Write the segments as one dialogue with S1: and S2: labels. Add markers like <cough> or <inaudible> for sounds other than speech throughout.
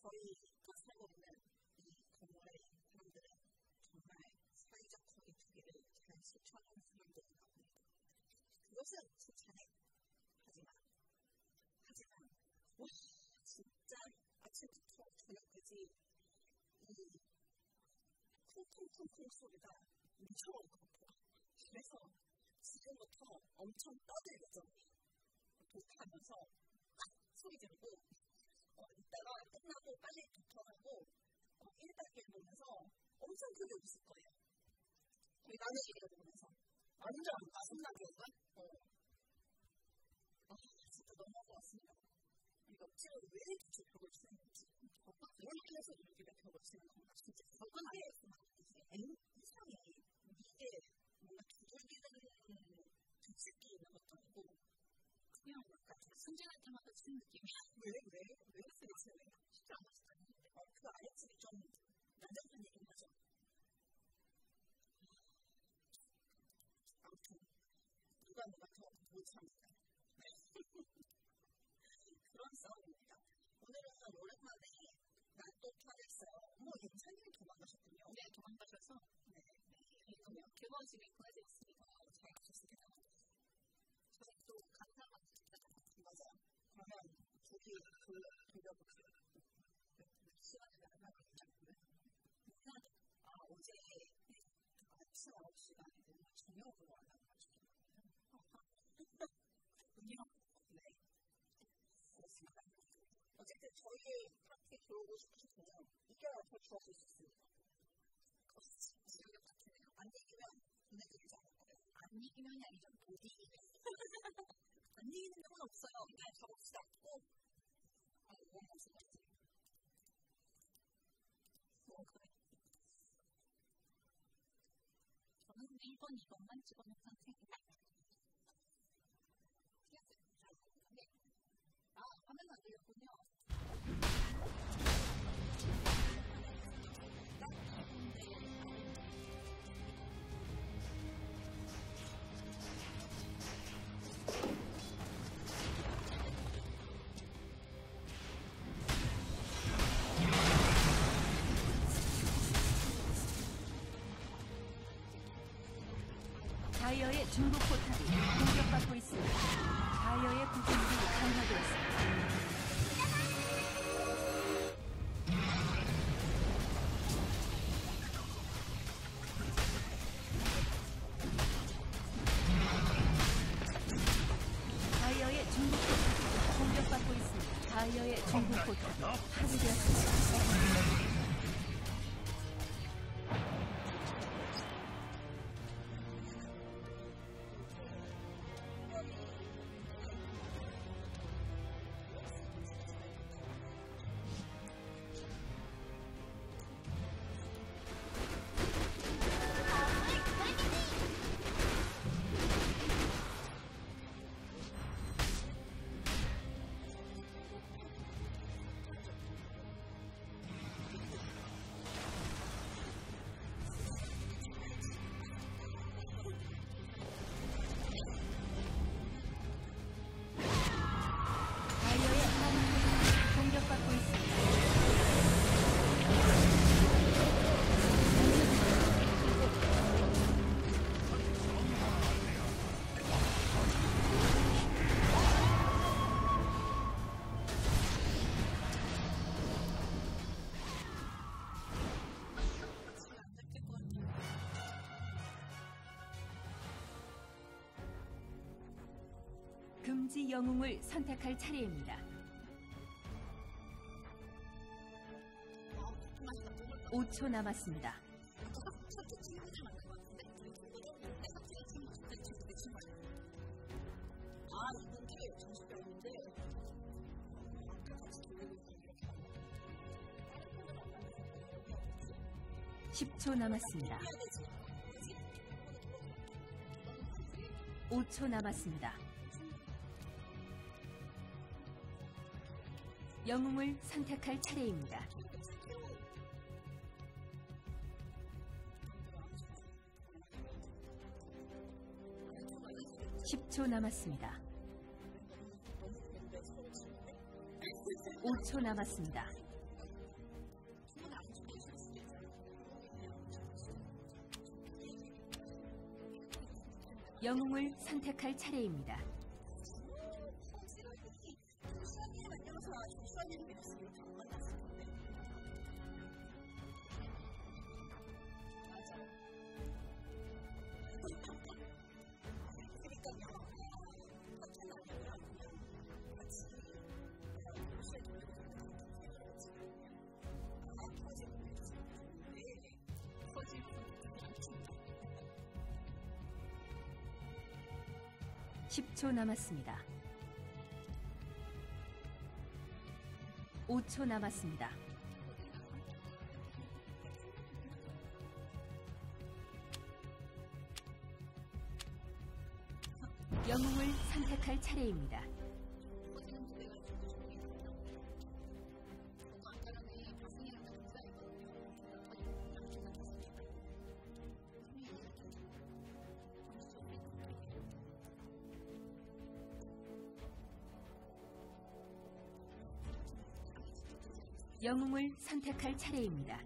S1: 저희가 살고 있는 이 건물의 사람들은 정말 사회적 거리두기를 잘 실천하는 사람들인가 봅니다. 그것은 칭찬해. 하지만, 하지만, 와, 진짜 아침부터 저녁까지 이 쿵쿵쿵쿵 소리가 무서울 것 같아요. 그래서 지금부터 어, 이따가 끝나고 빨리 도착하고 어, 1박 2일 보면서 엄청 크게 웃을 거예요. 우리 나는 얘기를 보면서 완전 웃어. 어. 아, 진짜 너무 좋았습니다. 이거 지금 왜 이렇게 벽을 치는지 이렇게 해서 이렇게 벽을 치는 건가 진짜 그건 아니었으면 N 이상이 이게
S2: 승진할 때마다 치는 느낌이야.
S1: 왜, 왜, 왜 스트레스를
S2: 쉽지 않았어요.
S1: 어, 그 아이들이 좀 난장판 얘기인 거죠. 아무튼 누가 누가 더못 참을까. <laughs> 그런 싸움입니다. 오늘은 오랜만에 날또 타겠어요. 어머, 예찬님이 도망가셨군요.
S2: 네, 도망가셔서
S1: 네,
S2: 네, 그러면 보내드렸습니다.
S1: 잘 가셨습니다. 저기 그 돌려볼게요. 시간이 얼마나 걸리냐고요? 아, 어제 아침 9시가 아니고 저녁으로 와라고 하시더라고요. 그렇군요. 네. 그렇습니다. 어쨌든 저희 파티 들어오고 싶으시면 이겨야 더 좋아질 수 있습니다.
S2: 지금 같으네요.
S1: 안 이기면 보내드리지 않을 거예요.
S2: 안 이기면이 아니죠. 못 이기면.
S1: 안 이기는 경우는 없어요. 그냥 가봅시다. 꼭. 아, 너무 멋있다. 뭐, 그래.
S2: 저는 1번, 2번만 찍어놓은
S3: 다이어의 중국 포탑이 공격받고 있습니다. 다이어의 구경이 강화되었습니다. 다이어의 중국 포탑이 공격받고 있습니다. 다이어의 중국 포탑이 파괴되었습니다. 금지 영웅을 선택할 차례입니다. 5초 남았습니다.
S1: 아, 이분들 정신병인데, 아까 같이 돌리는 이렇게 하는
S3: 10초 남았습니다. 5초 남았습니다. 영웅을 선택할 차례입니다. 10초 남았습니다. 5초 남았습니다.
S1: 영웅을 선택할 차례입니다. 남았습니다. 5초 남았습니다. 영웅을 선택할 차례입니다. 영웅을 선택할 차례입니다.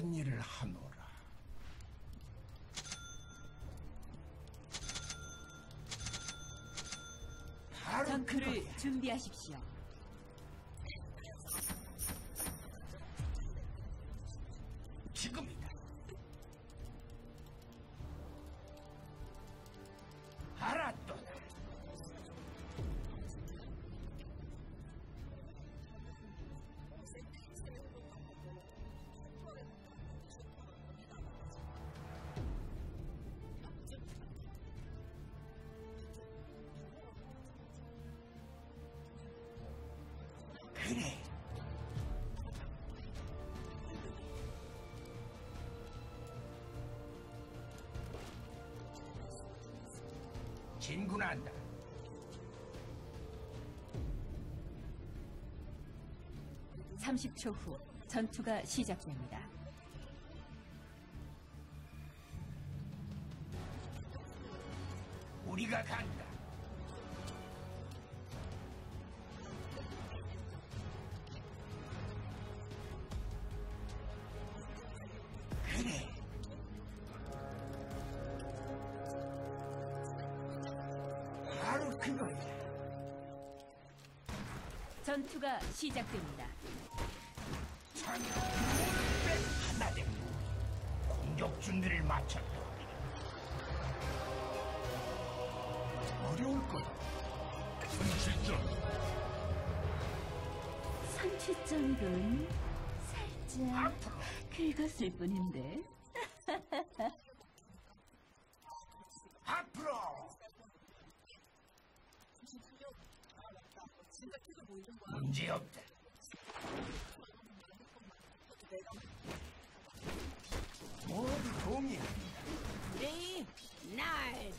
S4: 필요한 일을 하노라. 바로 그거야.
S1: 준비하십시오.
S4: 진군한다.
S1: 삼십 초 후 전투가 시작됩니다. 전투가 시작됩니다.
S4: 하나 공격 준비를 마쳤다. 어려울 거야. 선실전
S1: 선취점이군. 살짝 긁었을 뿐인데.
S4: 앞으로
S5: 진짜 키가 보이는 거야.
S4: 문제 없다. 모두 동의한다.
S6: 네, 날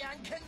S4: 지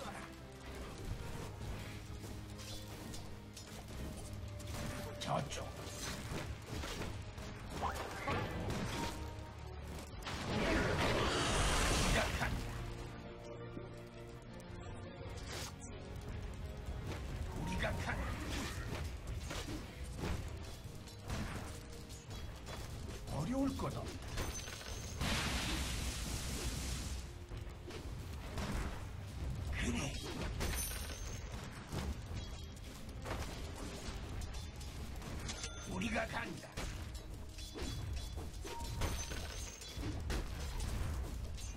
S4: 간다.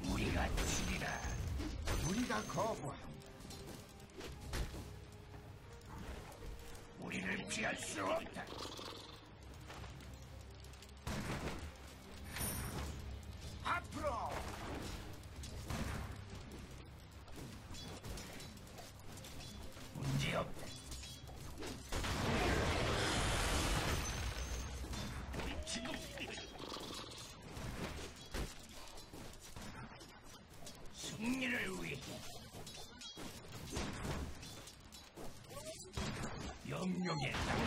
S4: 우리가 치리라. 우리가 거부한다. 우리를 피할 수 없다. 승리를 위해 영영의 땅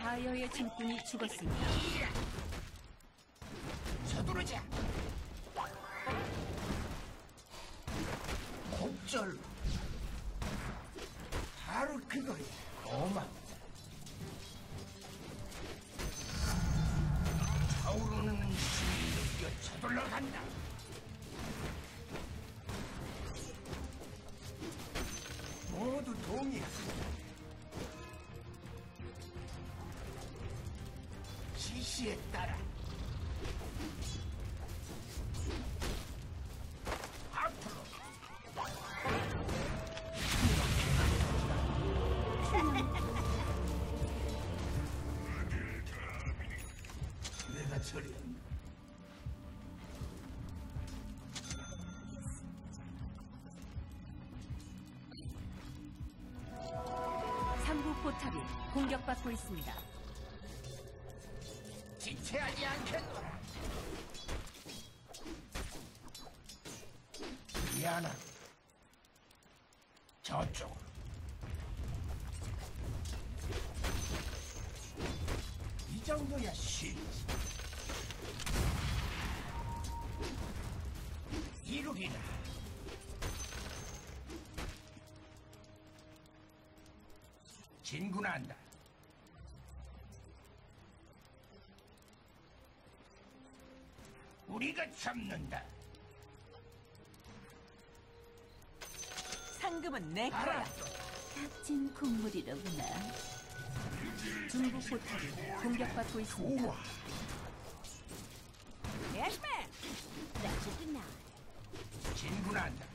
S3: 다이어의 짐꾼이 죽었습니다.
S4: 서두르자. 곡절. 바로 그거야. 고맙다. 차오르는 힘이 느껴 서둘러 간다.
S3: 포탑이 공격받고 있습니다.
S4: 지체하지 않겠노라. 미안하다. 진군한다. 우리가 잡는다.
S6: 상금은 내 거야.
S4: 알았어.
S3: 진 국물이로구나. 중부 포탑이 공격받고 있습니다.
S4: 우와.
S6: 예스맨.
S4: 진군한다.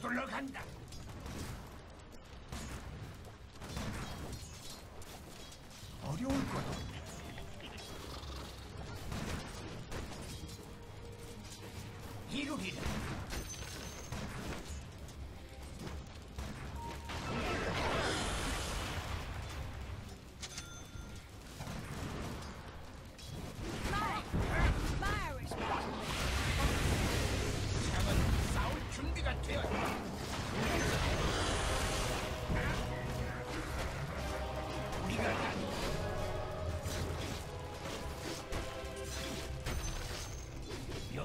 S4: 서둘러 간다.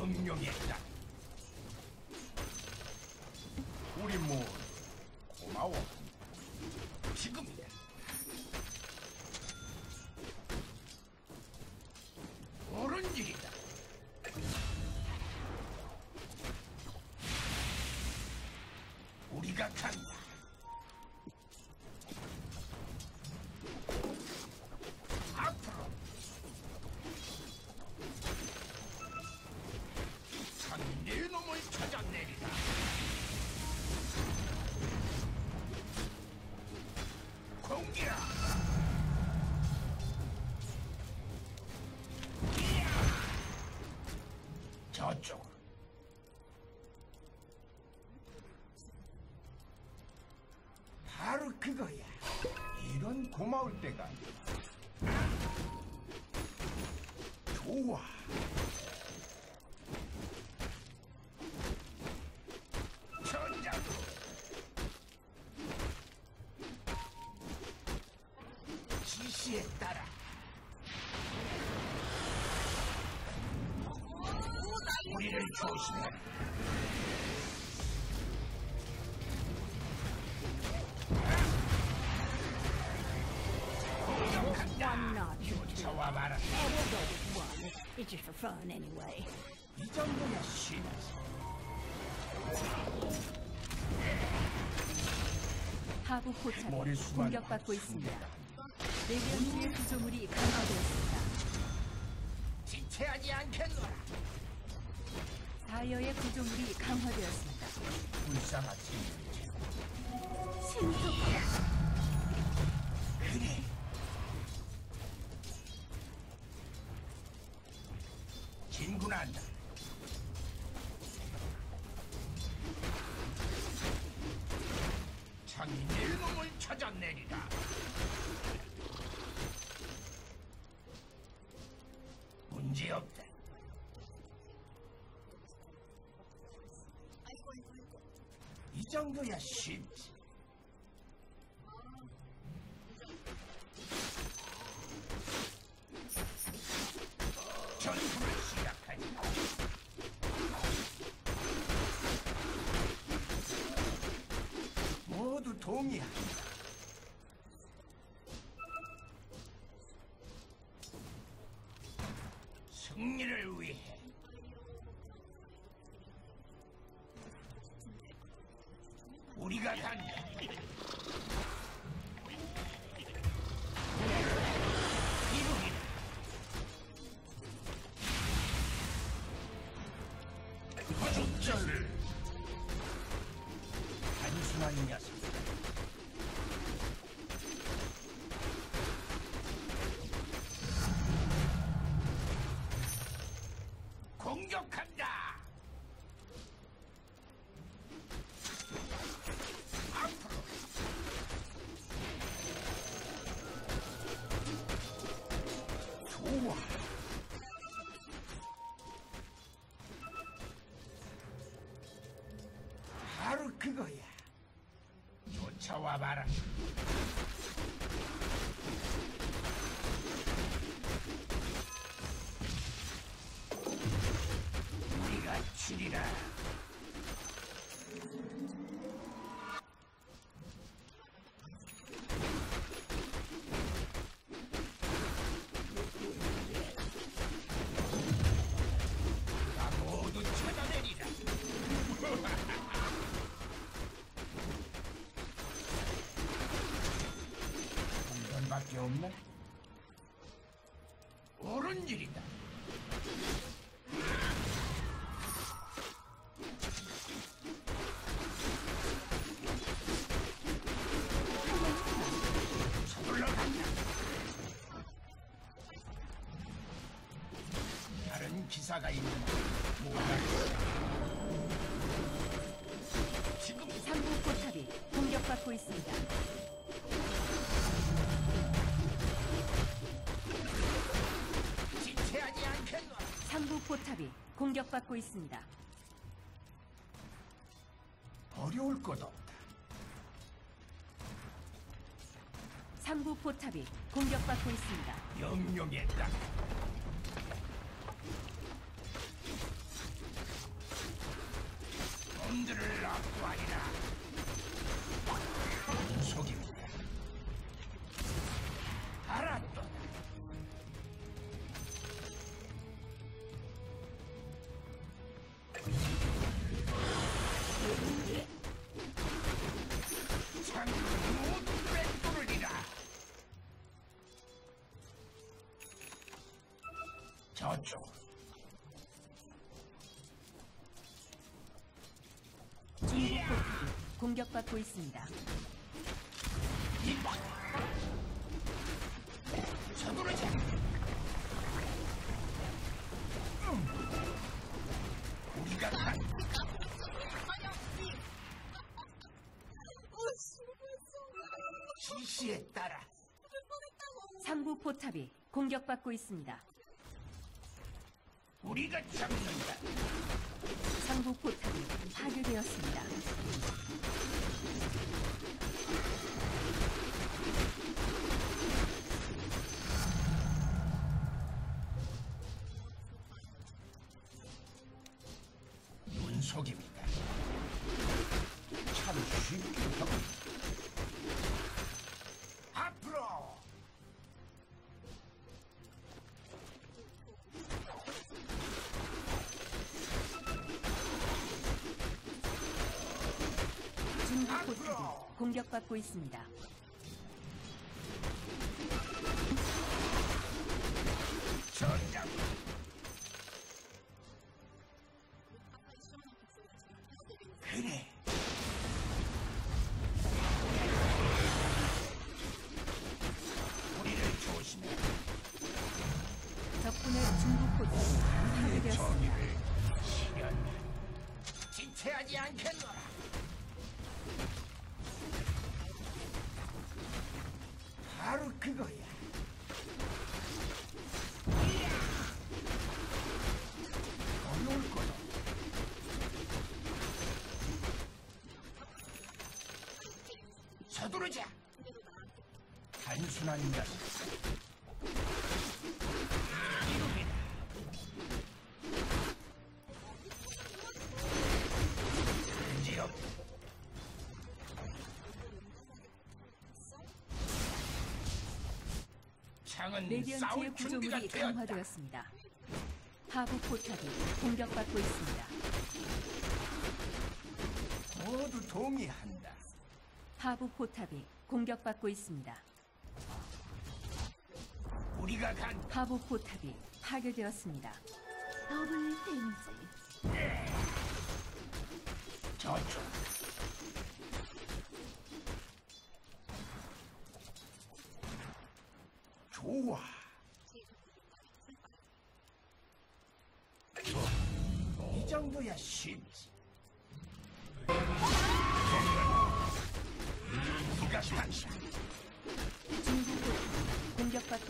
S4: 운명이 었. 그거야. 이런 고마울 때가. 좋아. 전장으로. 지시에 따라. 우리를 조심해.
S6: It's just for fun anyway.
S4: 이 정도야 쉽지.
S3: 하부 포탑이
S4: 머리수만
S3: 공격받고 있습니다. 레디언트의 구조물이 강화되었습니다.
S4: 지체하지 않겠노라.
S3: 다이어의 구조물이 강화되었습니다.
S4: 불쌍하지.
S6: 신속해.
S4: 그 이 정도야 쫓아와 봐라. 우리가 치리라. 다 모두 찾아내리라. 없네. 옳은 일이다. 다른 기사가 있는 뭐가 지금
S3: 상부 포탑이 공격받고 있습니다. 포탑이 공격받고 있습니다.
S4: 어려울 것 없다.
S3: 상부 포탑이 공격받고 있습니다.
S4: 영영의 땅.
S3: 중국 포탑이 공격받고 있습니다.
S4: 서두르자. 우리가. 지시에 따라
S3: 상부 포탑이 공격받고 있습니다.
S4: 우리가 잡는다.
S3: 상부 포탑이 파괴되었습니다.
S4: 눈속입니다. 참 쉽게 하고 앞으로
S3: 중국 포탑이 공격받고 있습니다.
S4: 창은
S3: 레디언트의
S4: 싸울 준비가
S3: 구조물이
S4: 되었다.
S3: 강화되었습니다. 하부 포탑이 공격받고 있습니다.
S4: 모두 동의한다.
S3: 하부 포탑이 공격받고 있습니다.
S4: 우리가 간
S3: 하부 포탑이 파괴되었습니다.
S2: 더블 데미지.
S4: 저쪽.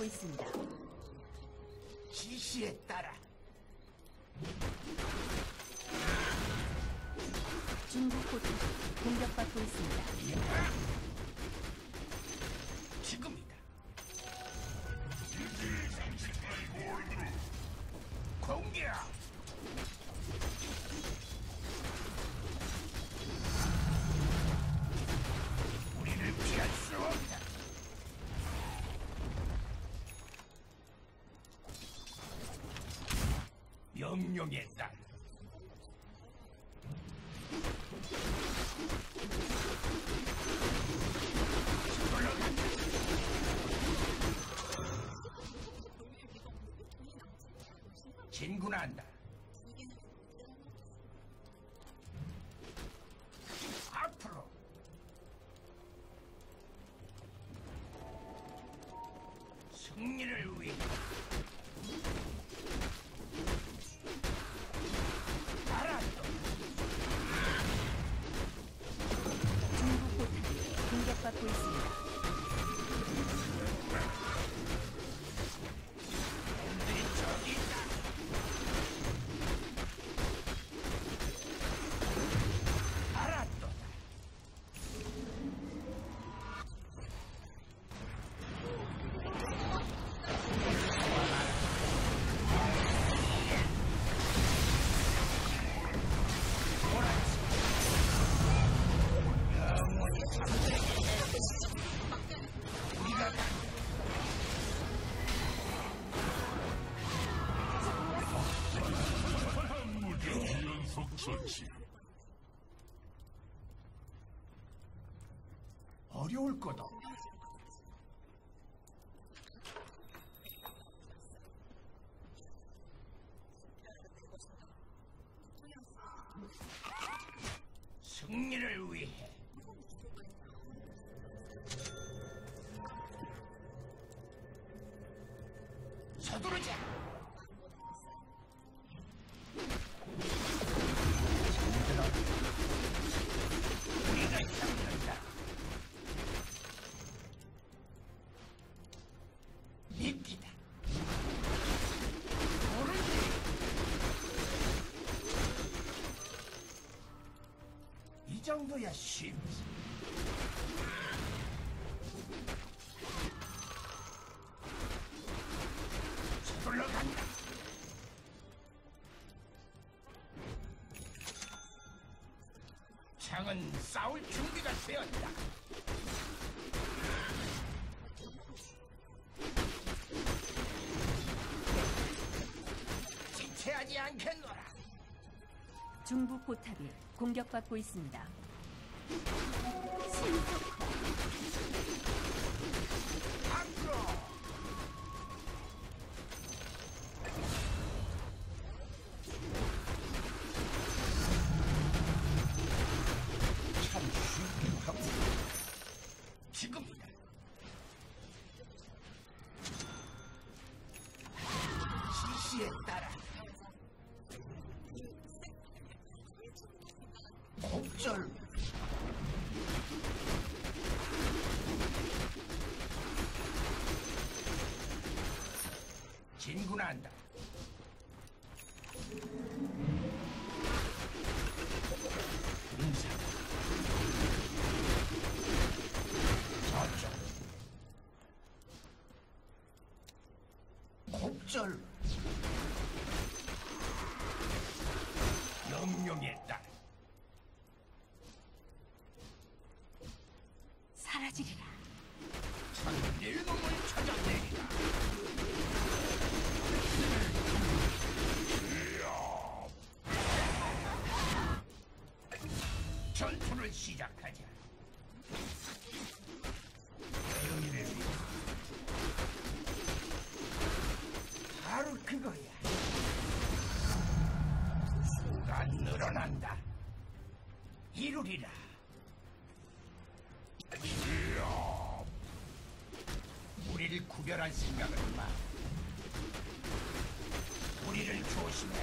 S3: 있습니다.
S4: 지시에 따라 명 어려울 것 없다. 이 정도야 쉽지. 서둘러 간다. 창은 싸울 준비가 되었다. 지체하지 않겠노라.
S3: 중부 포탑이 공격받고 있습니다.
S4: Thank you. 구별할 생각은 마. 우리를 조심해.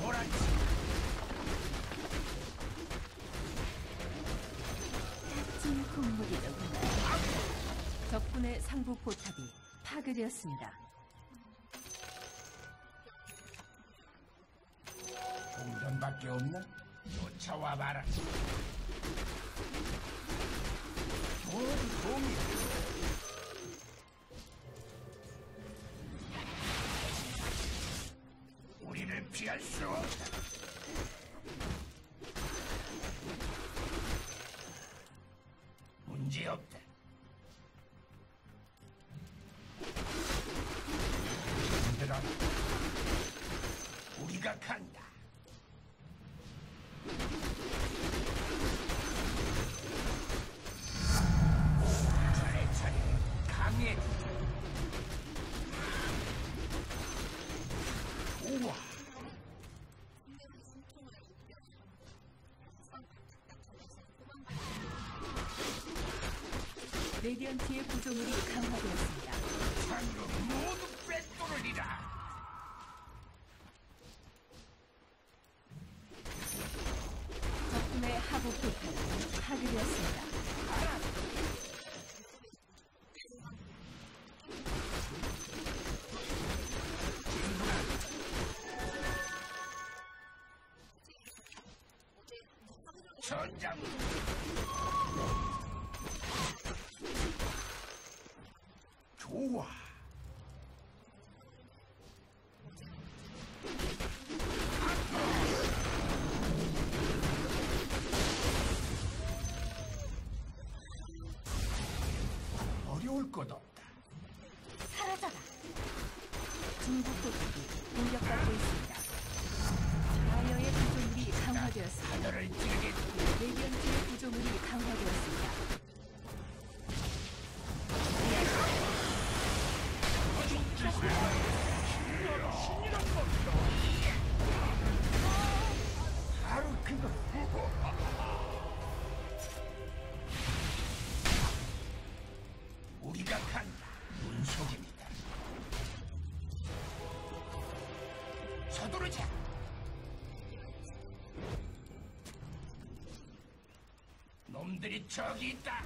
S4: 뭐란지
S3: 찐 국물이더구나. 적군의 상부 포탑이 파괴되었습니다. 레디언트의 구조물이 강화되었습니다.
S4: 창으로 모두 꿰뚫으리라.
S3: 적군의 하부 포탑이 파괴되었습니다.
S4: 전장. 좋 서두르자. 놈들이 저기 있다.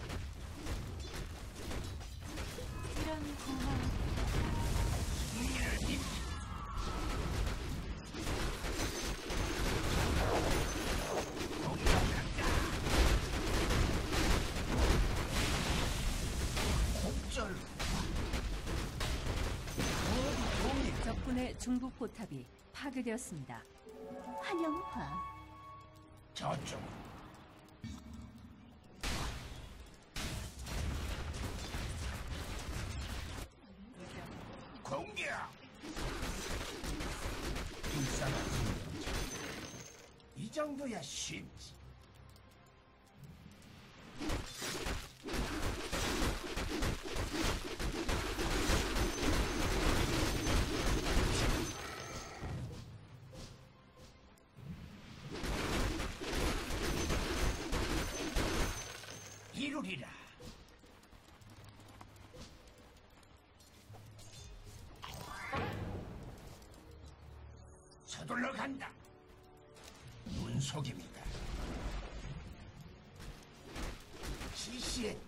S2: 이런 고마운
S4: 승리를 입. 공격한다.
S3: 적군의 중부 포탑이 파괴되었습니다.
S2: 환영화.
S4: 저쪽. 공격. 서둘러 간다. 눈속입니다. 지시에 따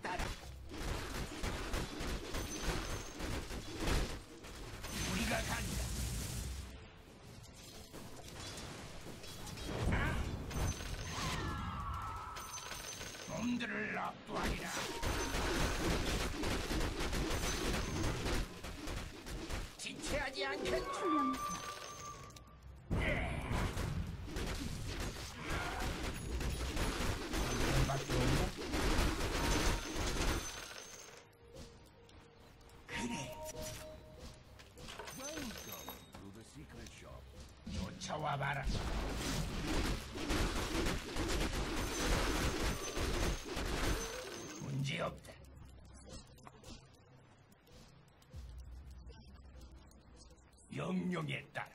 S4: 와 봐라. 문제 없다. 명령에 따라.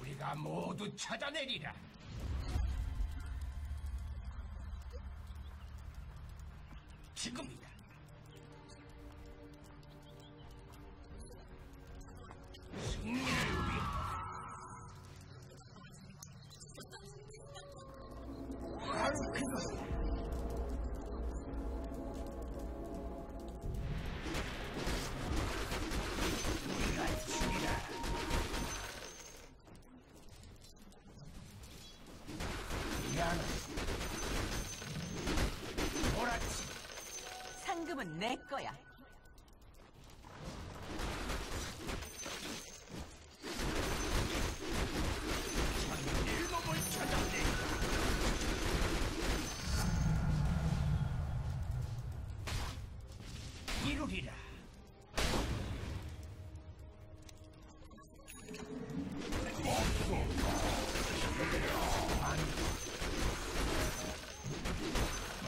S4: 우리가 모두 찾아내리라. 이루리라.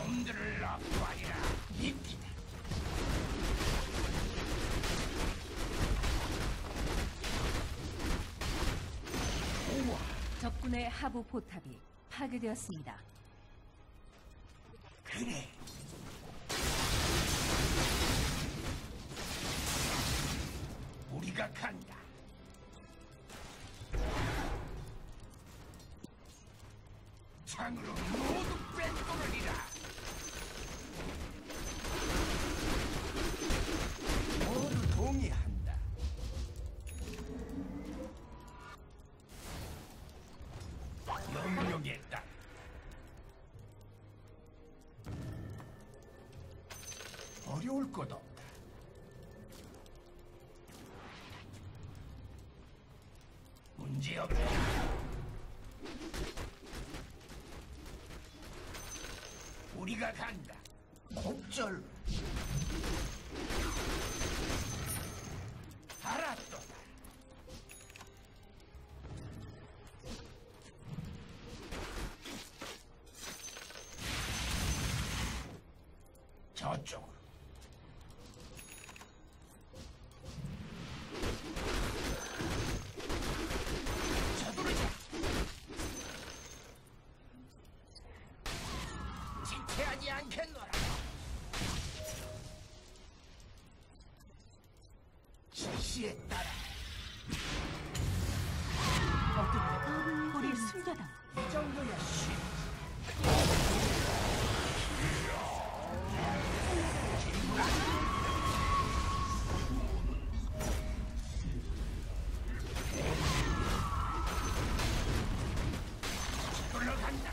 S4: 놈들을 압도하리라. 우와.
S3: 적군의 하부 포탑이 파괴되었습니다.
S4: 우 하지 않겠노라. 지시에 따라
S7: 어둠 우리 숨겨다.
S4: 이 정도야.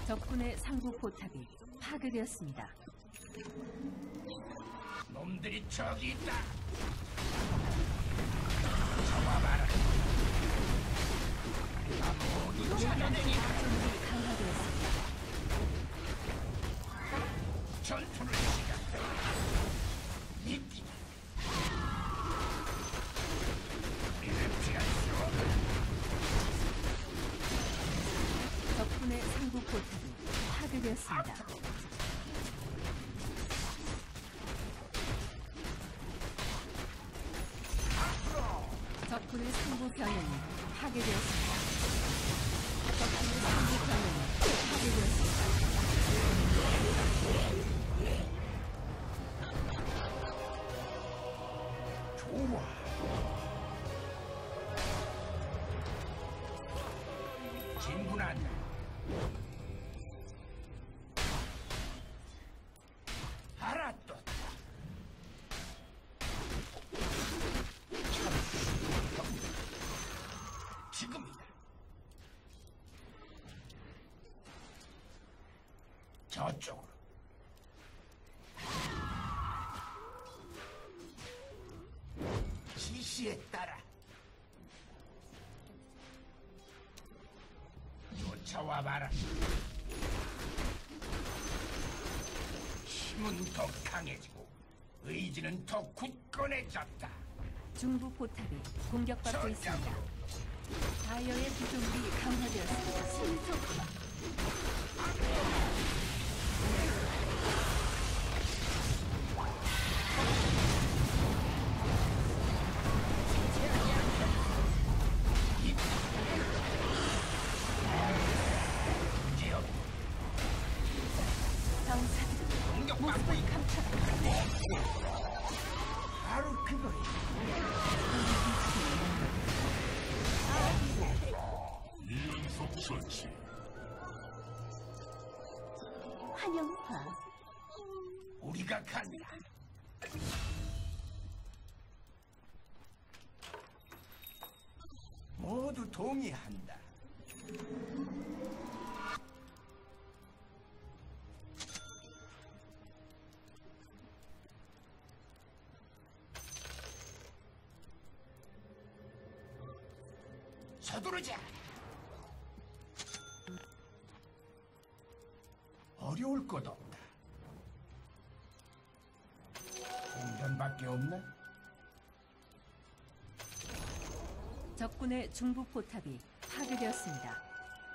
S3: 적군의 상부 포탑이 파괴되었습니다.
S4: 놈들이 저기 있다. 잡아봐라. 모두 찾아내니 진군한다. 알았다. 지금이다. 저쪽으로. 힘은 더 강해지고 의지는 더 굳건해졌다.
S3: 중부 포탑이 공격받고 있습니다.
S4: 전장으로
S3: 다이어의 구조물이 강화되었습니다.
S4: 문제 동의한다. 서두르자. 어려울 것 없다.
S3: 적군의 중부 포탑이 파괴되었습니다.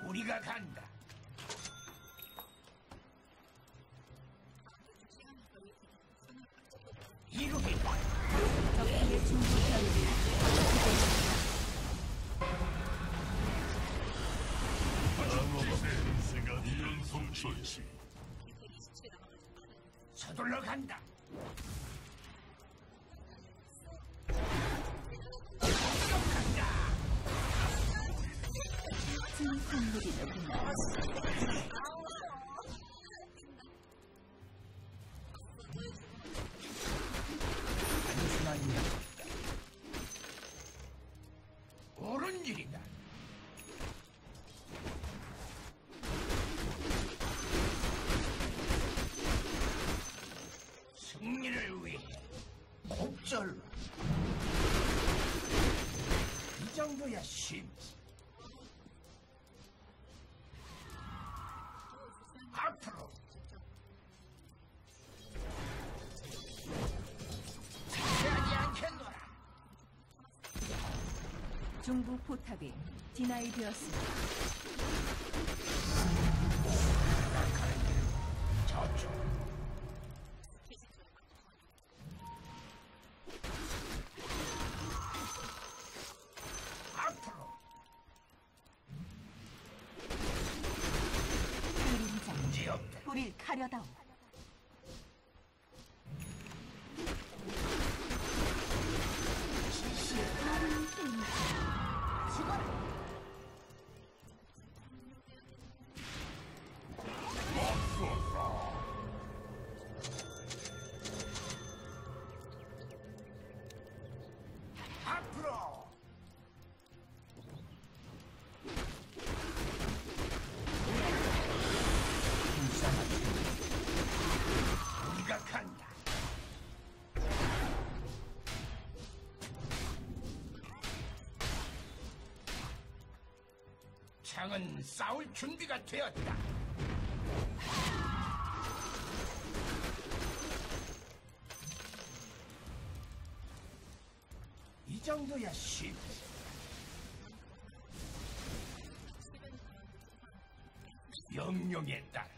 S4: 우리가 간다.
S3: 중부 포탑이 디나이 되었습니다.
S4: 저쪽 앞으로
S7: 그림자
S4: 문제없다
S7: 우릴 가려다오.
S4: 창은 싸울 준비가 되었다. 이 정도야 쉽지. 명령에 따라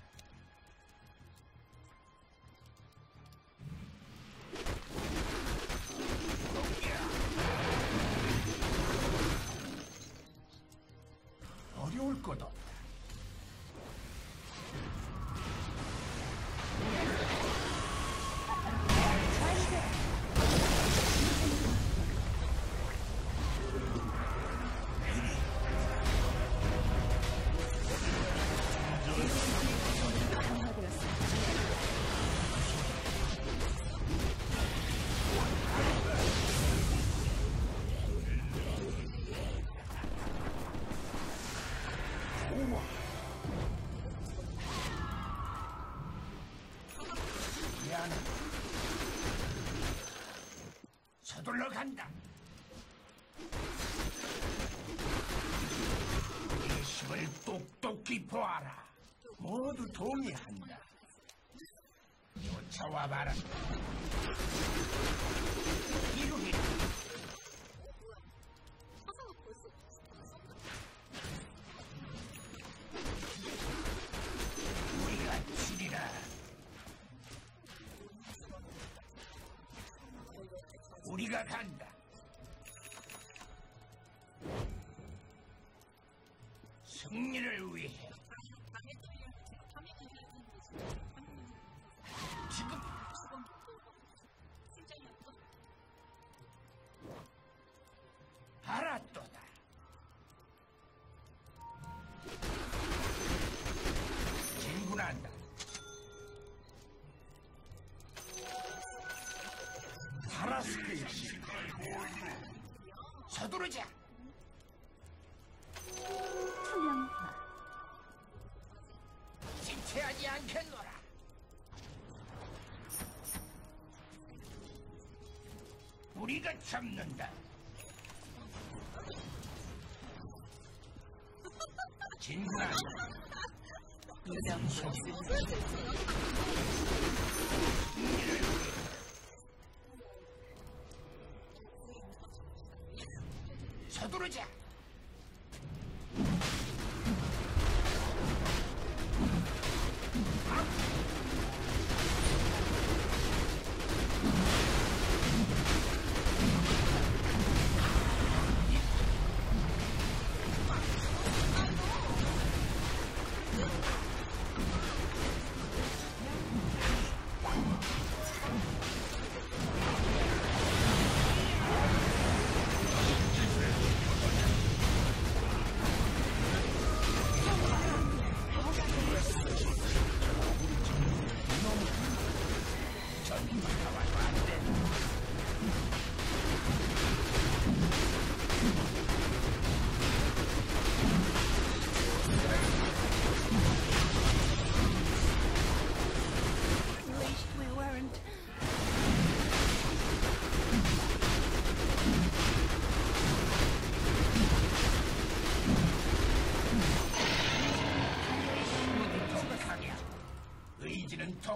S4: 동의한다. 쫓아와 봐라. 서두르자.
S3: 투명화.
S4: 지체하지 않겠노라. 우리가 잡는다. 진군한다. 서두 <laughs>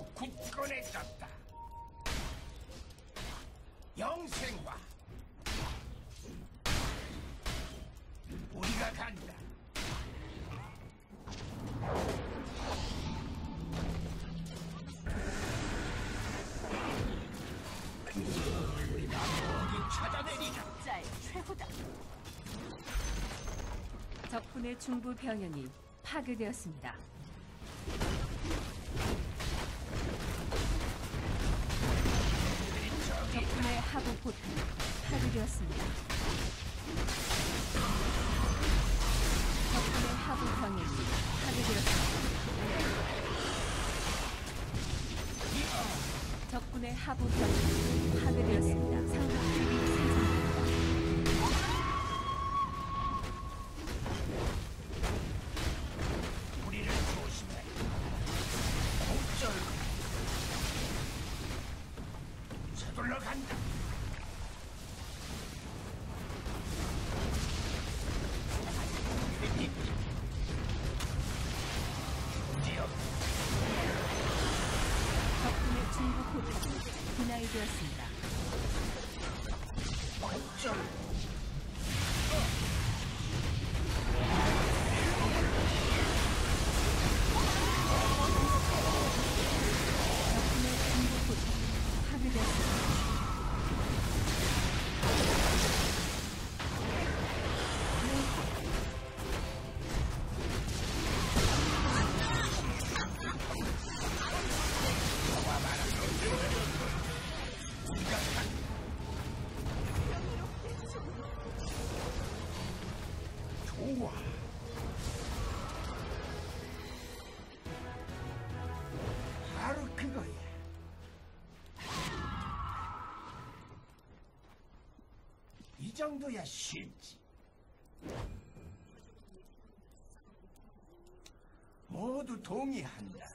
S4: 더 굳건해졌다. 영생화 우리가 간다. 우리가 모두 찾아내리자.
S7: 짤 최후다.
S3: 적군의 중부 병영이 파괴되었습니다.
S4: 정도야 쉽지. 모두 동의한다.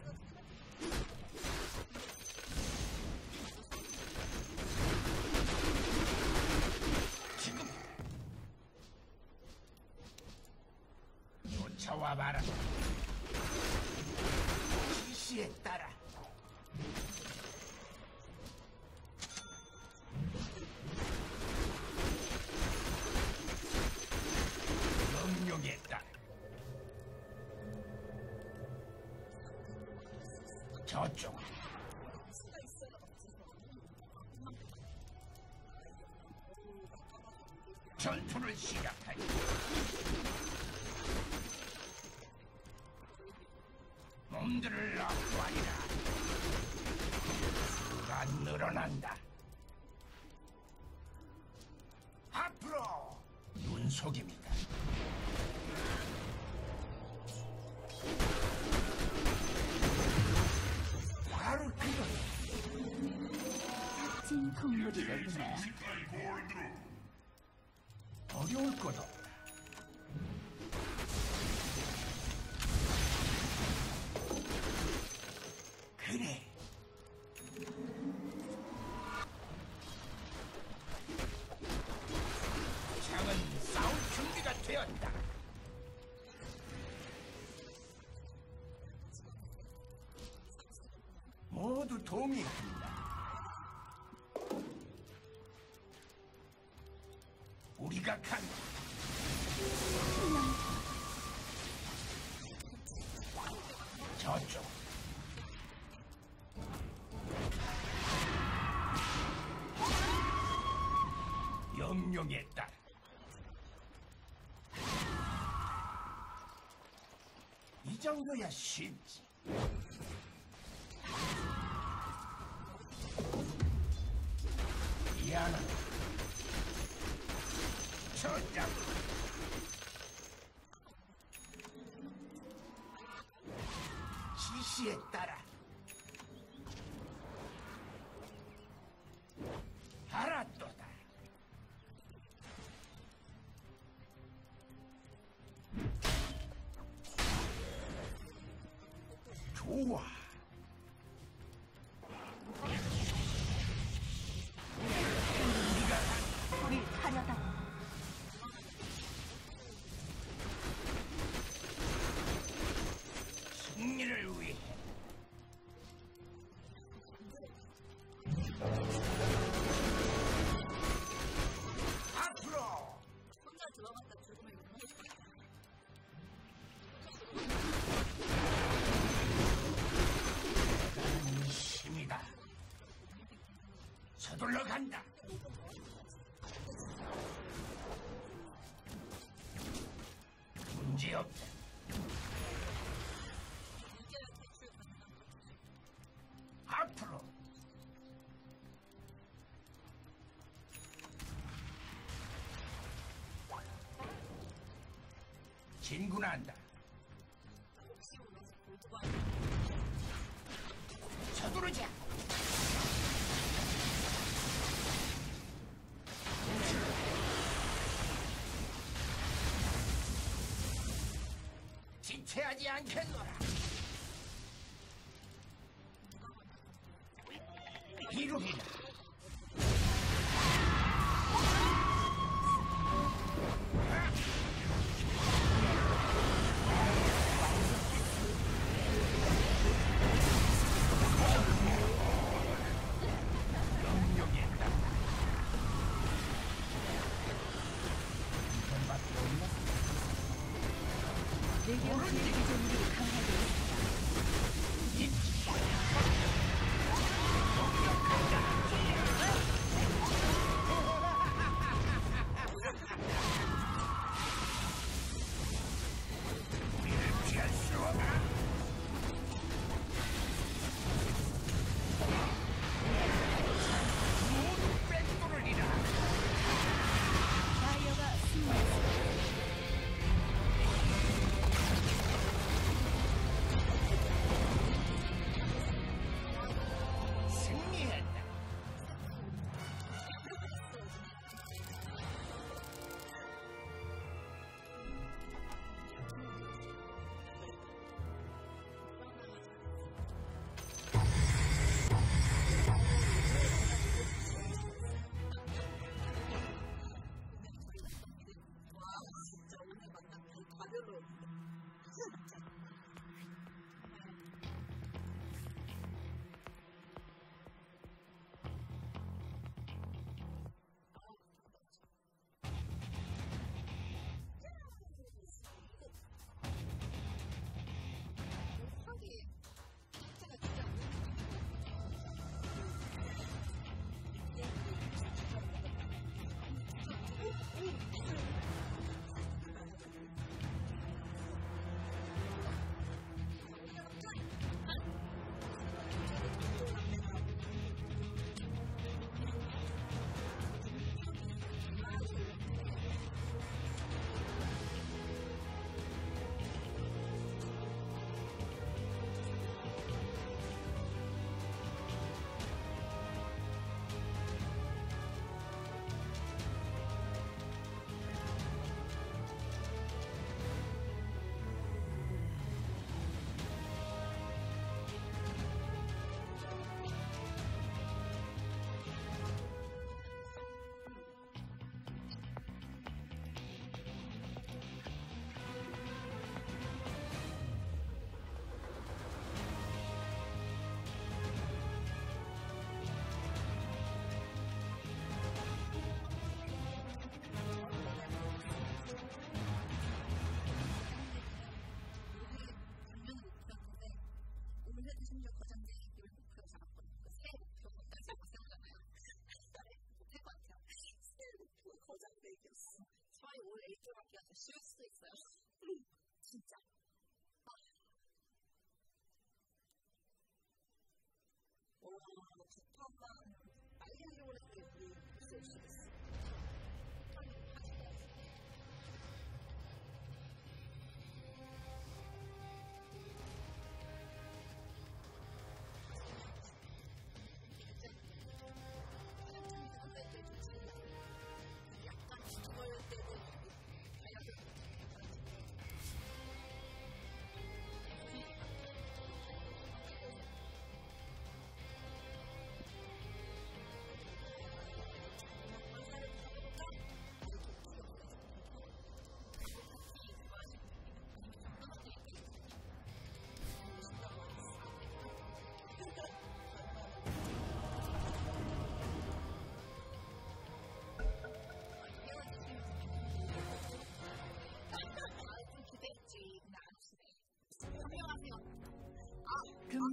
S4: 쭉 전투를 시작.
S3: 콧물이로구나.
S4: 어려울 거다. 그래. 장은 싸울 준비가 되었다. 모두 동의한다. 점령했다. 이 정도야 쉽지. Ooh. 간다. 문제 없다. 앞으로. 진군한다.
S1: nine, ten.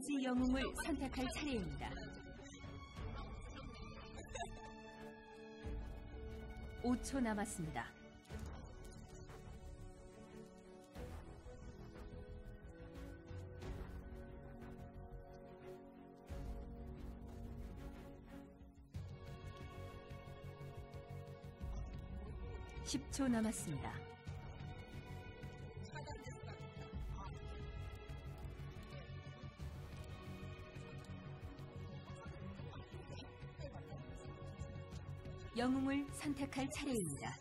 S3: 금지 영웅을 선택할 차례입니다. 5초 남았습니다. (10초) 남았습니다. 선택할 차례입니다.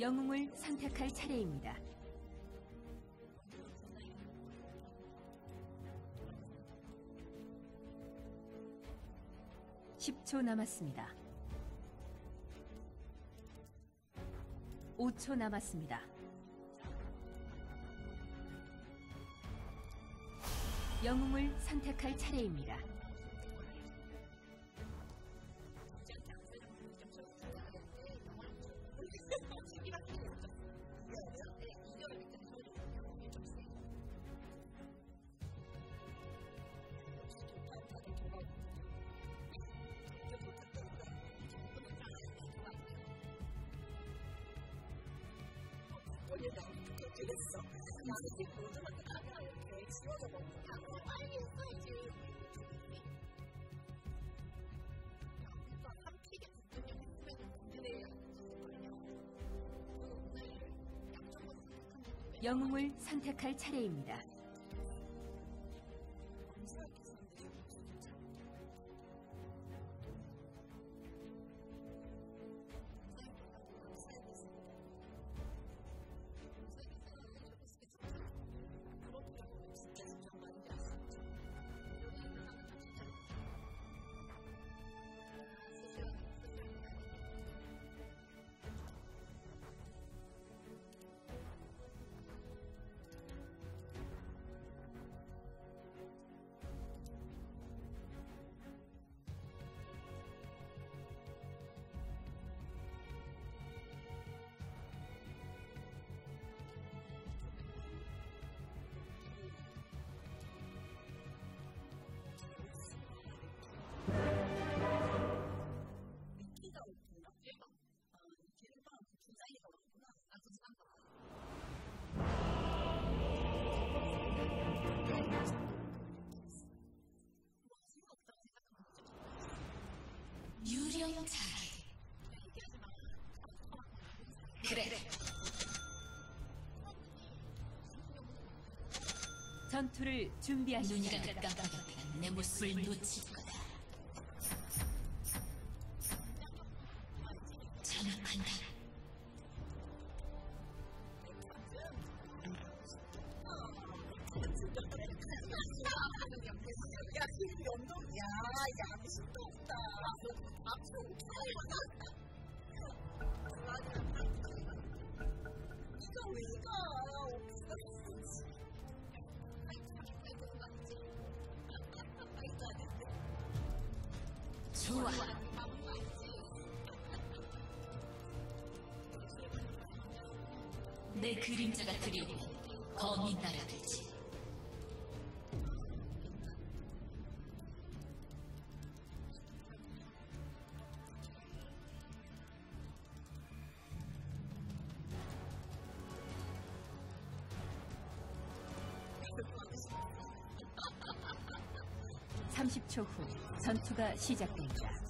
S3: 영웅을 선택할 차례입니다. (10초) 남았습니다. (5초) 남았습니다. 영웅을 선택할 차례입니다. 선택할 차례입니다.
S8: 그래.
S3: 전투를 준비하시오.
S8: 눈이 깜깜하게 내 모습을
S1: 놓치지.
S3: 30초 후 전투가 시작됩니다.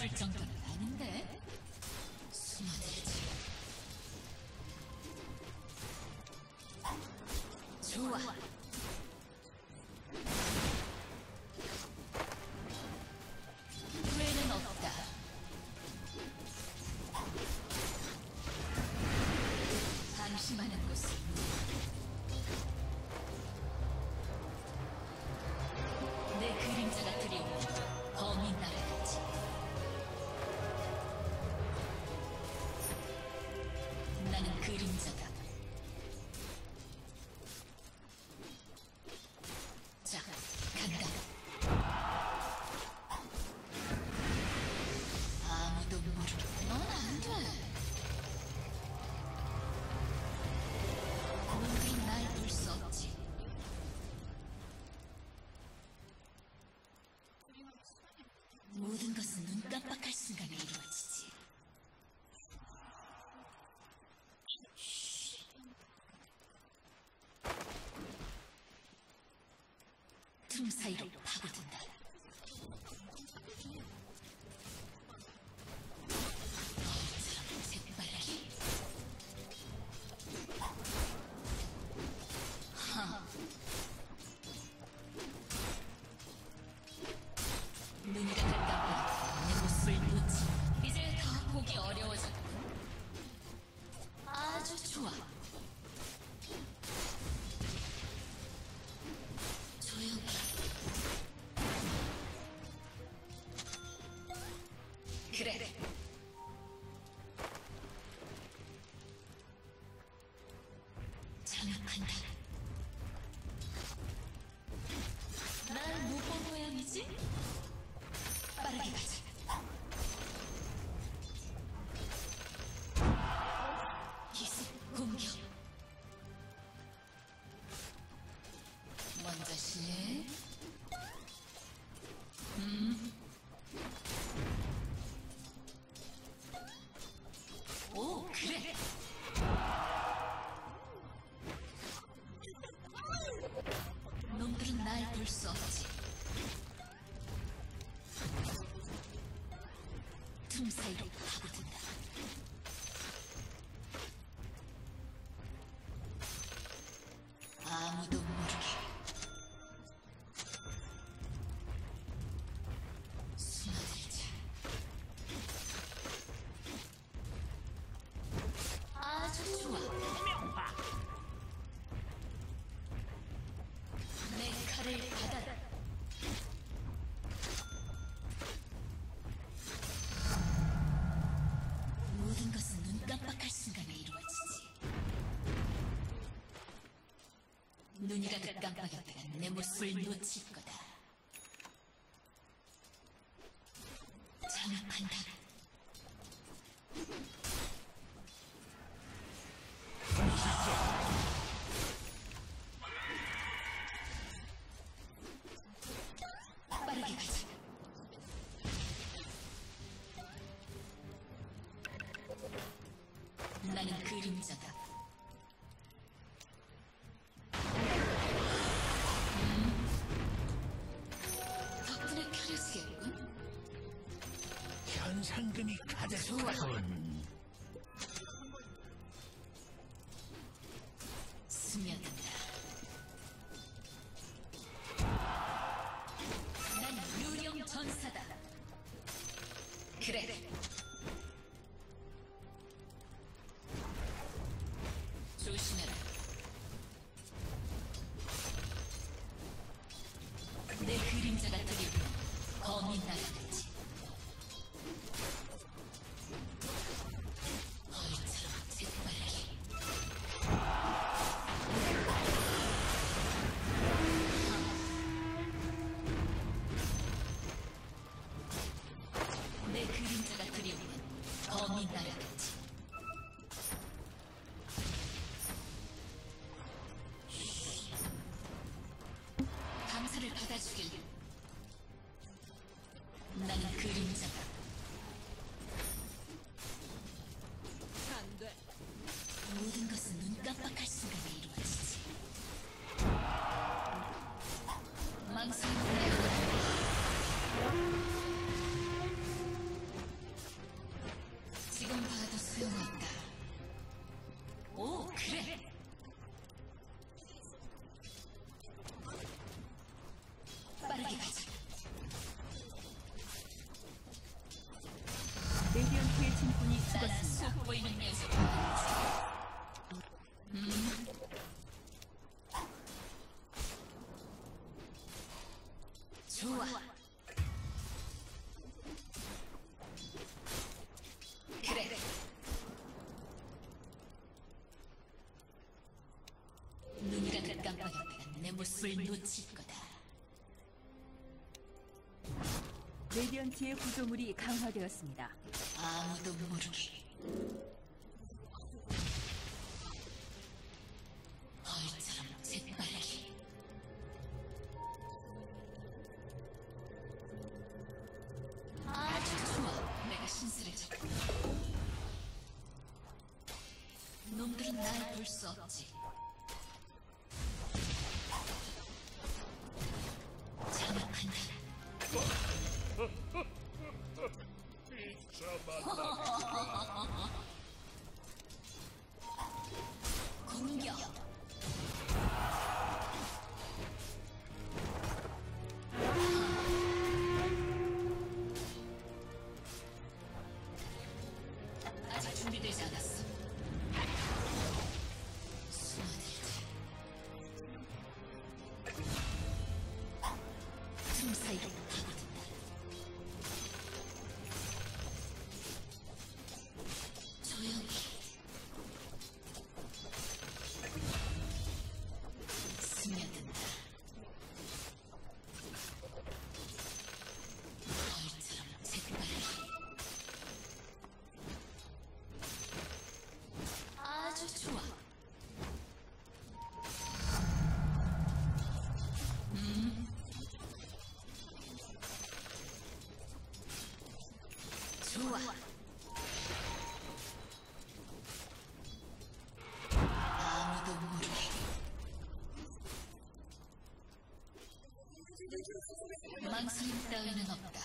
S8: 설정전 순사이로 파고든 다. Thank you. foncez 네가 그 깜빡였다가 내 모습을 놓칠 거다. 장악한다. 빠르게 가자. 나는 그림자다.
S4: 상금이 가득하군.
S8: 스며든다. 난 유령 전사다. 그래. 보이는 녀석.
S3: 레디언트의 구조물이 강화되었습니다.
S8: 아무도 모르게. 망설임 따위는 없다.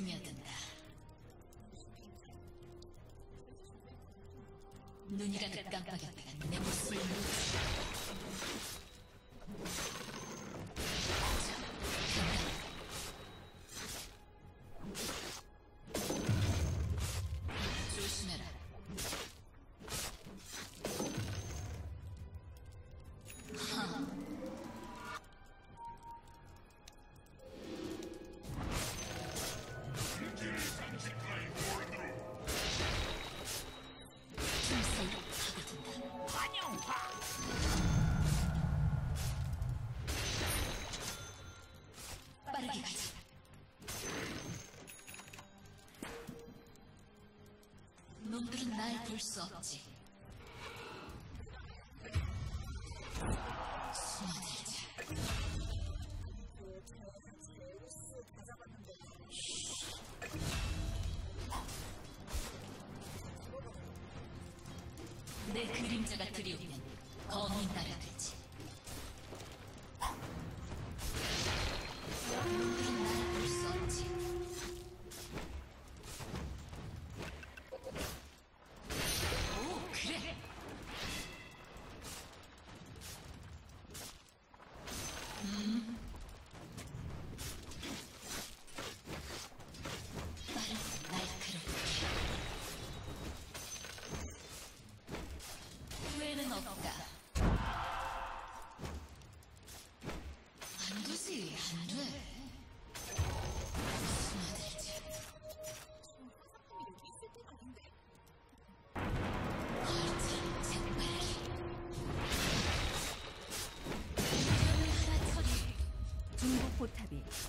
S8: 스며든다. 눈이라도 깜빡였다가 내 모습을 놓치. 날 볼 수 없지.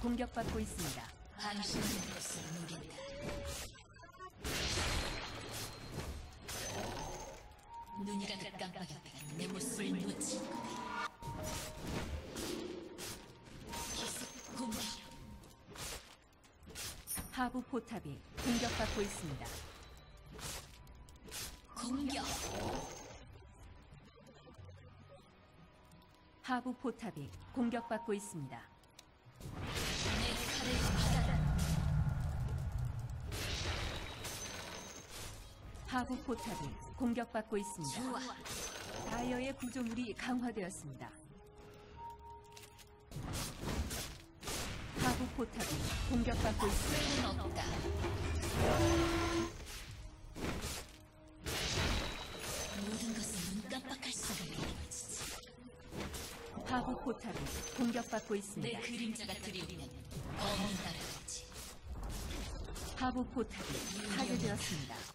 S3: 공격받고 있습니다.
S8: 당신의 것을 노린다. 눈이라도 깜빡였다가 내 모습을 놓칠 거다. 기습 공격.
S3: 하부 포탑이 공격받고 있습니다.
S8: 공격.
S3: 하부 포탑이 공격받고 있습니다. 하부 포탑이 공격받고 있습니다.
S8: 좋아.
S3: 다이어의 구조물이 강화되었습니다. 하부 포탑이 공격받고 있습니다.
S8: 없다. 모든 것은 눈 깜빡할 수가.
S3: 하부 포탑이 공격받고
S8: 내
S3: 있습니다.
S8: 그림자가 들이오면 검이 날아가지.
S3: 하부 포탑이 파괴되었습니다.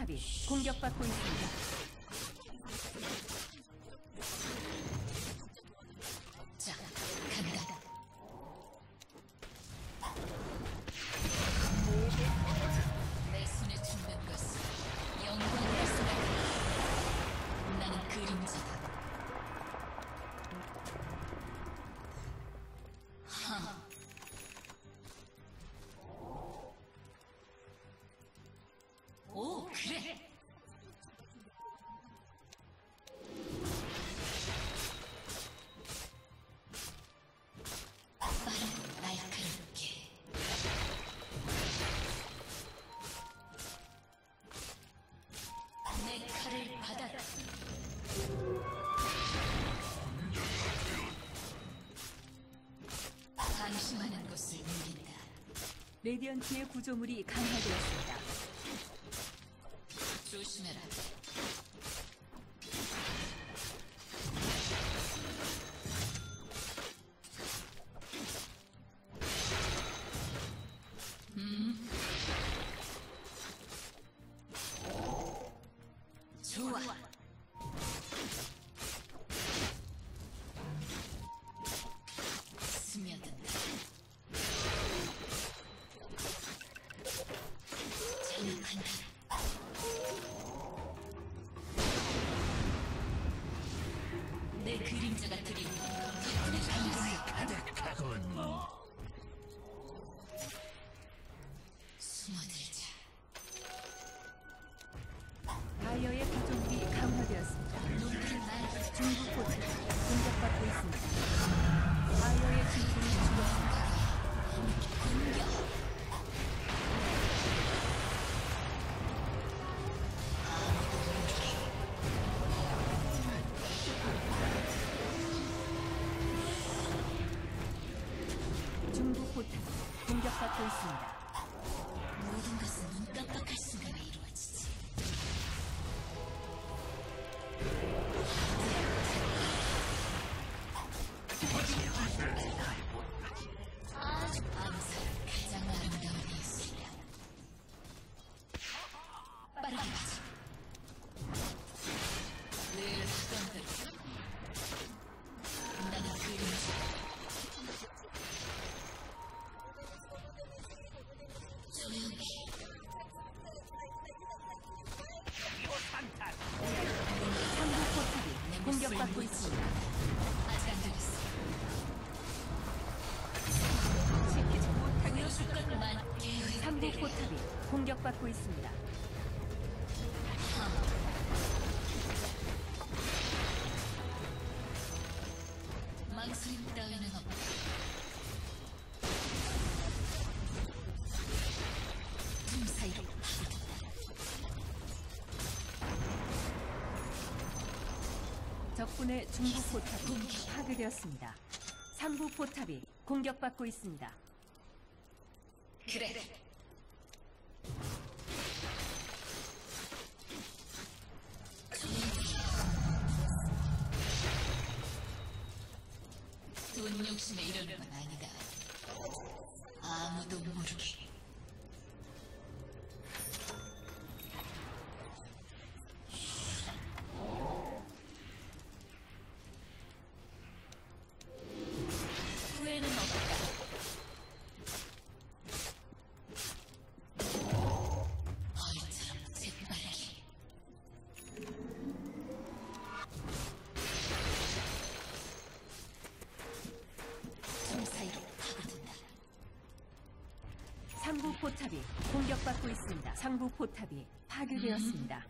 S3: 포탑이 공격받고 있습니다. 레디언트의 구조물이 강화되었습니다.
S8: 조심해라.
S3: 공격받고 있습니다. 지키지 못하게 3대 포탑이 공격받고 있습니다. 적군의 중국 포탑이 파괴되었습니다. 삼부 포탑이 공격받고 있습니다.
S8: 그래.
S3: 받고 있습니다. 상부 포탑이 파괴되었습니다.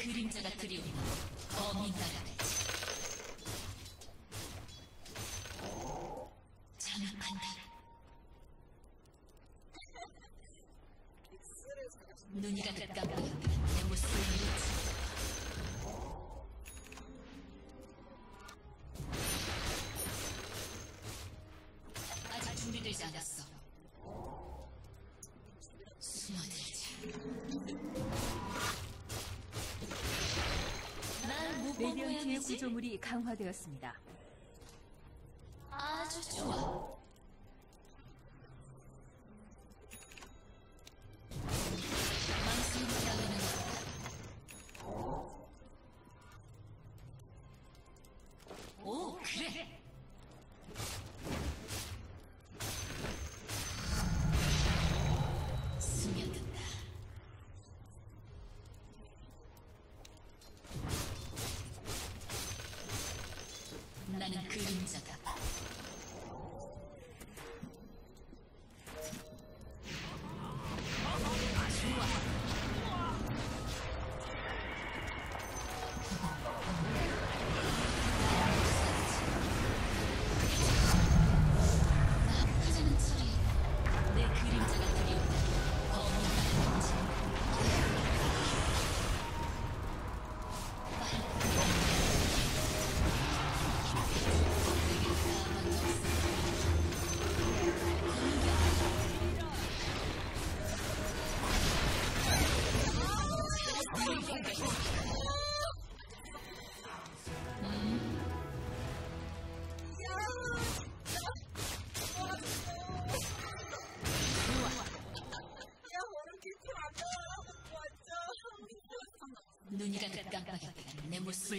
S8: 그림자가 그리우면 어민가라 장악한다. 눈이가
S1: 가까
S8: 구조물이 강화되었습니다.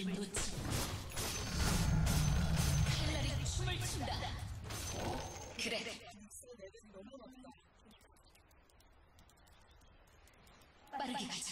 S1: 기회를 놓치. 칼날이 춤을 춘다. 그래. 빠르게 가자.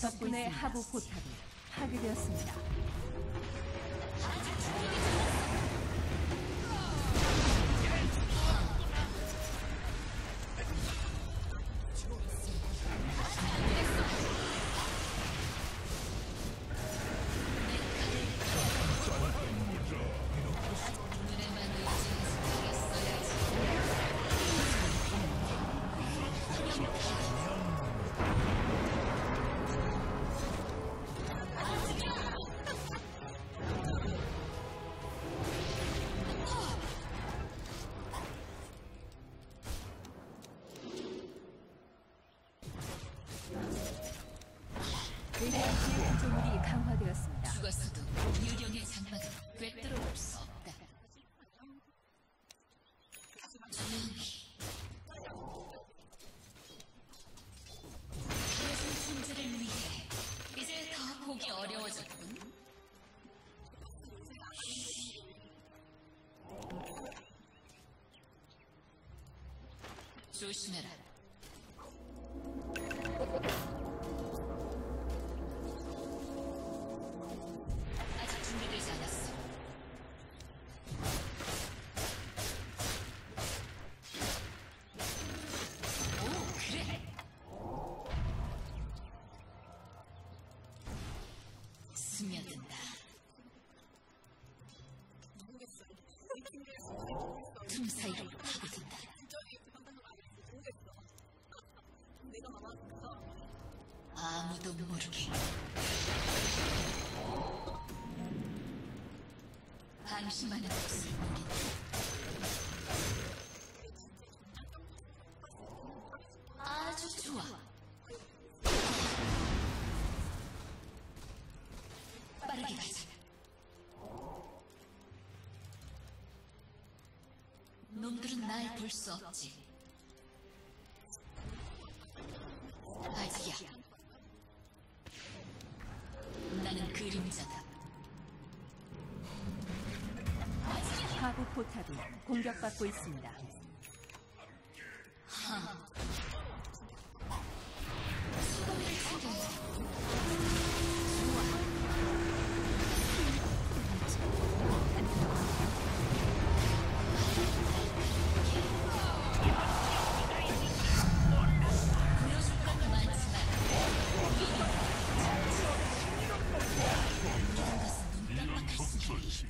S1: 덕분에
S8: 하부 포탑이 파괴되었습니다.
S1: 조심해라. 아직 준비되지 않았어. 오, 그래. 스며든다. 틈 사이로 나도 모르게. 방심하는 것을 모르겠다. 아주 좋아. 빠르게 가자. 놈들은 날 볼 수 없지.
S8: 공격받고 있습니다.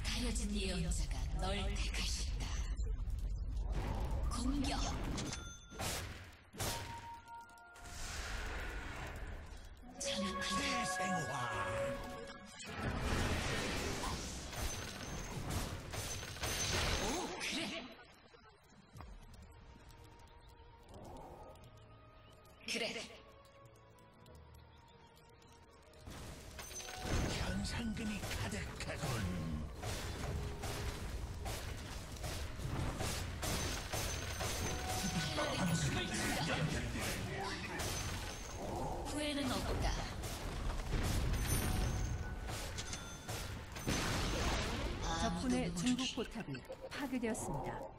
S4: 다여진 예언자가
S3: 널
S8: 택하시. よ
S3: 중국 포탑이 파괴되었습니다.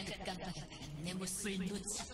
S8: 눈이라도 깜빡였다가 내 모습을 놓칠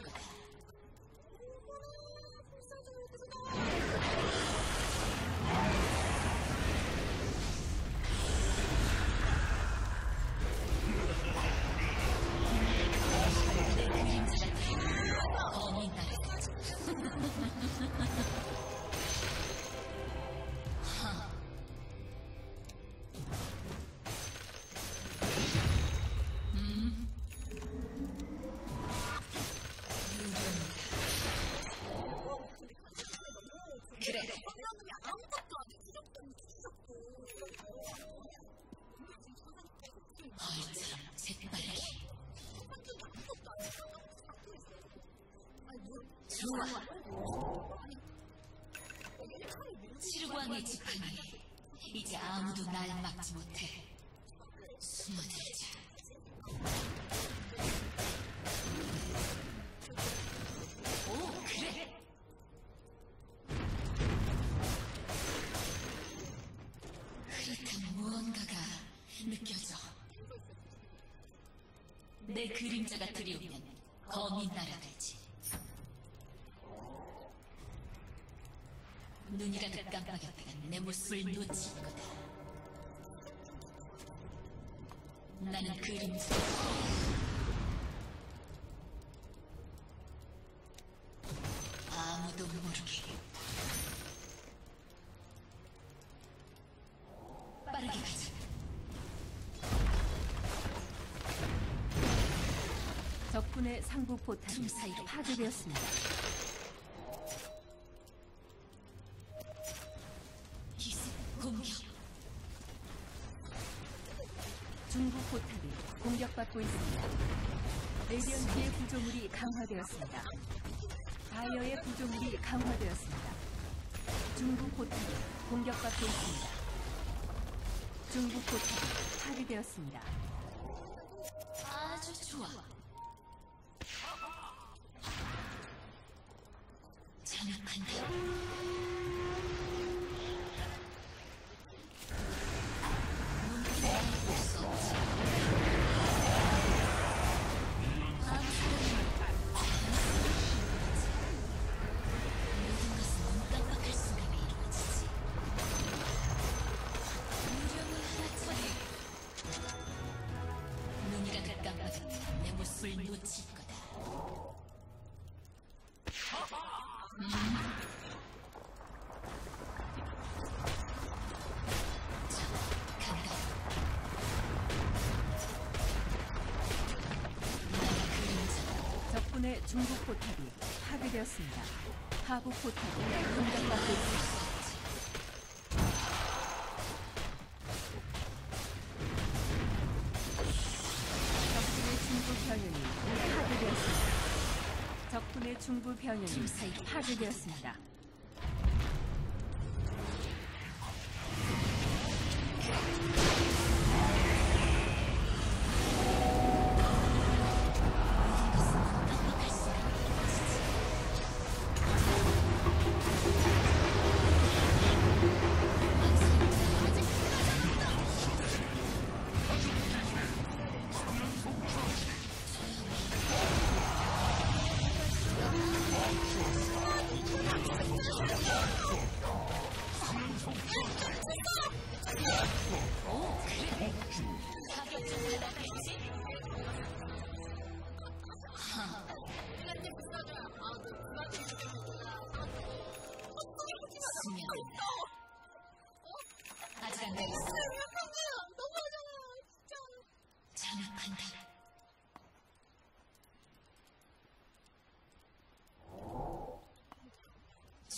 S8: 좋아. 시르광의 지팡이. 이제 아무도 날 막지 못해. 내 모습을 놓칠 거다. 나는 그림자. 아무도 모르게. 빠르게 가자.
S3: 적군의 상부 포탑이 파괴되었습니다.
S8: 공격.
S3: 중부 포탑이 공격받고 있습니다. 레디언트의 구조물이 강화되었습니다. 다이어의 구조물이 강화되었습니다. 중부 포탑이 공격받고 있습니다. 중부 포탑이 파괴되었습니다.
S8: 아주 좋아. 장악한다.
S3: 하부 포탑이 공격받고 있습니다. 적군의 중부 병력이 파괴되었습니다. 적군의 중부 병력이 파괴되었습니다.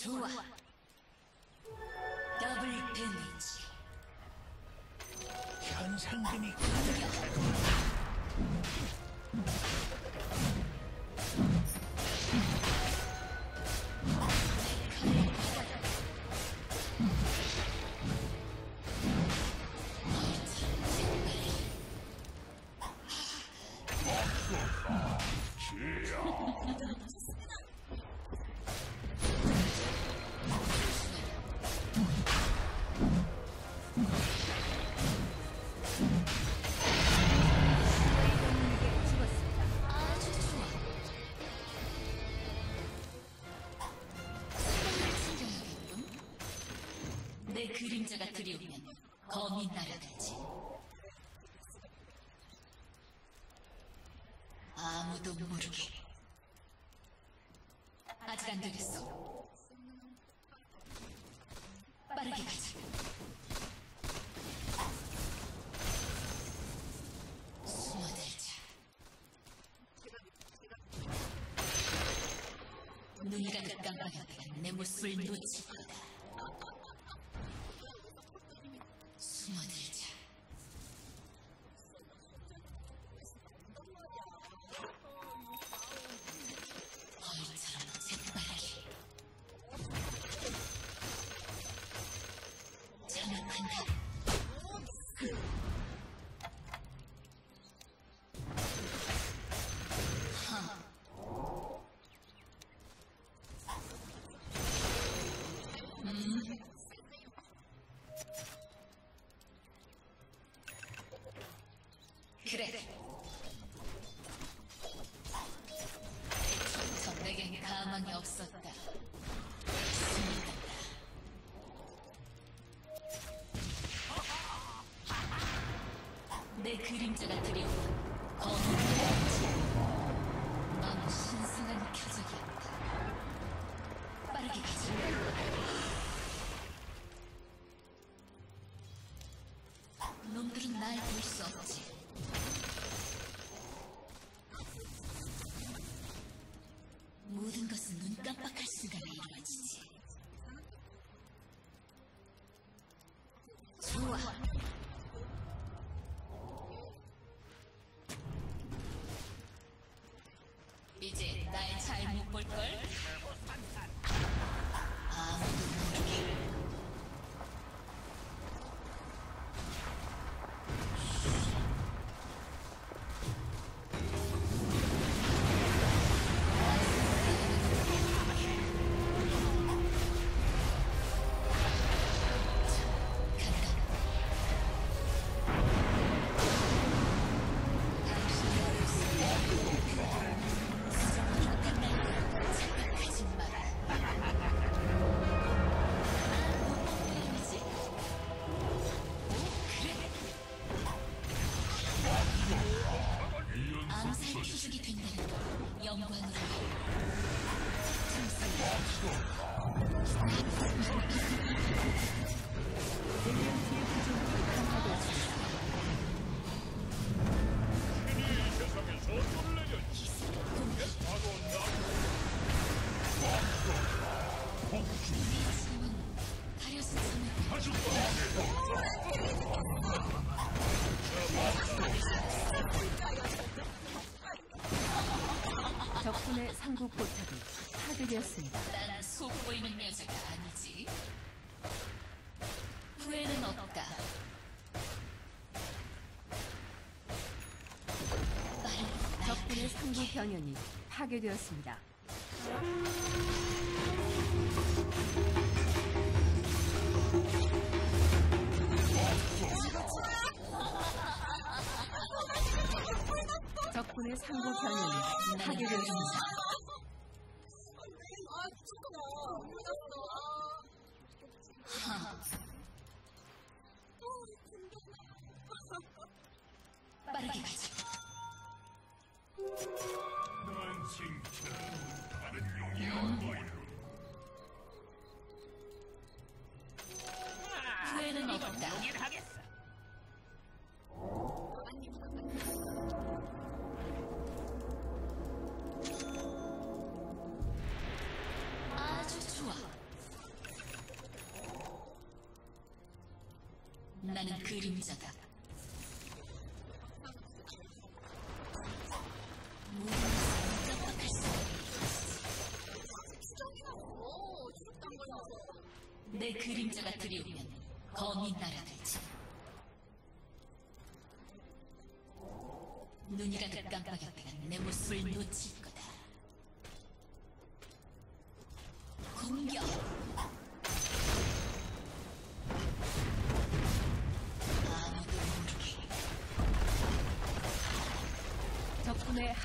S8: 좋아. 더블 데미지.
S4: 현상금이
S3: 동물
S8: 내 그림자가 들이오면 검이 날아가지. 아무도 모르게. 아직 안 되겠어. 빠르게 가자. 숨어들자. 눈 가득 깜빡였다가 내 모습을 거 그래. 전 내겐 가망이 없었다. 숨어간다. 내 그림자가 들여온 잘못
S3: 적군의 상부 포탑이 파괴되었습니다.
S8: 난 속보이는 여자가 아니지. 후회는 없다.
S3: 적군의 상부 변형이 파괴되었습니다. 적군의 상부 변형이 파괴되었습니다.
S8: 빠르게 가자.
S9: 난
S8: 생체는 다른 용이야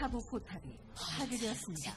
S3: 하부 포탑이 파괴되었습니다.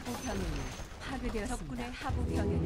S3: 하부 병력이 파괴되었습니다. 적군의 하부 병력이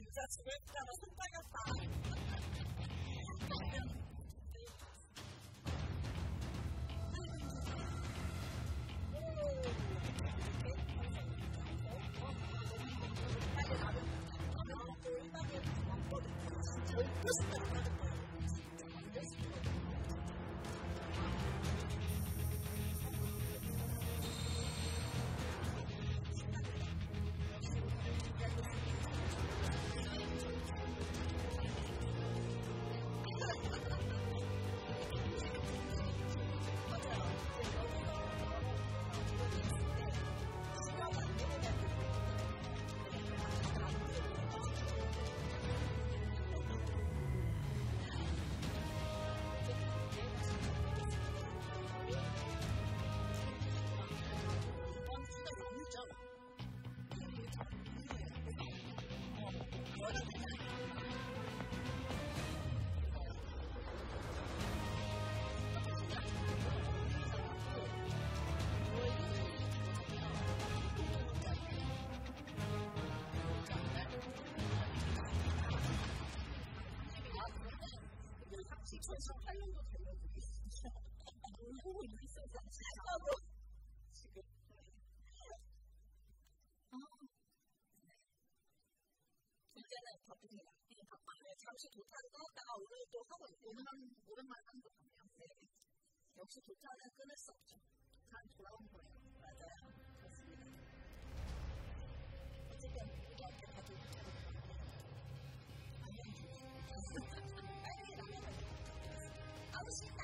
S3: 유자 지냈다고 속삭였다.
S1: 7,8년도
S3: 되면
S10: 되겠어요. 잠시 도착을 끊었다가 오늘 또 하고 있고 오랜만에 한것 같네요. 역시 도타는 끊을 수 없죠. Obviously,